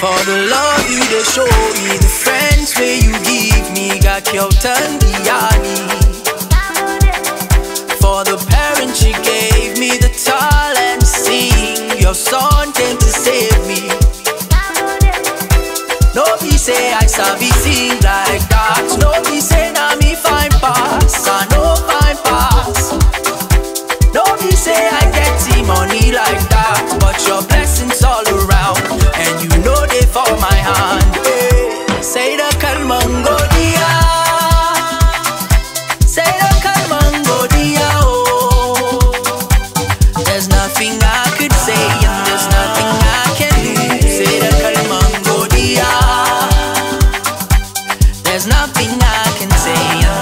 For the love you they show me, the friends where you give me, got your turn beyond For the parents you gave me, the talent to sing, your son came to save me. No, he say I should be seen like that. No, he say now me find pass, I no find pass. No, he say I get the money like that, but your blessings. nothing I could say, and there's nothing I can do. Será calmando dia. There's nothing I can say.